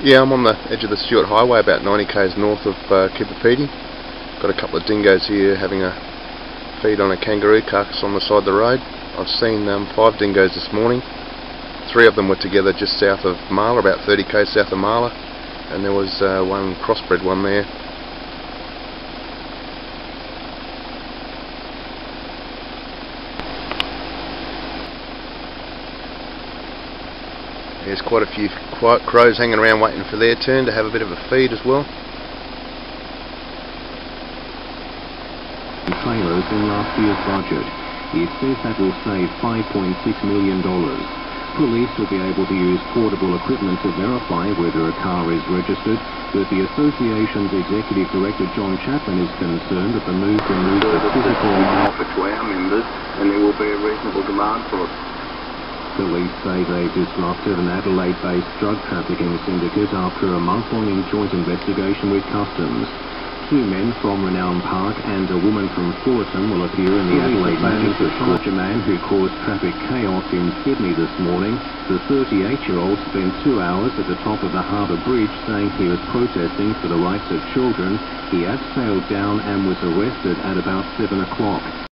Yeah, I'm on the edge of the Stuart Highway, about 90 k's north of uh, Coober Got a couple of dingoes here having a feed on a kangaroo carcass on the side of the road. I've seen um, five dingoes this morning. Three of them were together just south of Marla, about 30 k's south of Marla, and there was uh, one crossbred one there. There's quite a few crows hanging around waiting for their turn to have a bit of a feed as well. Trailers in last year's budget. It says that will save $5.6 million. Police will be able to use portable equipment to verify whether a car is registered, but the association's executive director John Chapman is concerned that the move removes the physical offer to our members and there will be a reasonable demand for it. Police say they disrupted an Adelaide-based drug trafficking syndicate after a month-long joint investigation with Customs. Two men from Renown Park and a woman from Fullarton will appear in the Adelaide Magistrate Court. A man who caused traffic chaos in Sydney this morning. The 38-year-old spent two hours at the top of the Harbour Bridge saying he was protesting for the rights of children. He abseiled down and was arrested at about 7 o'clock.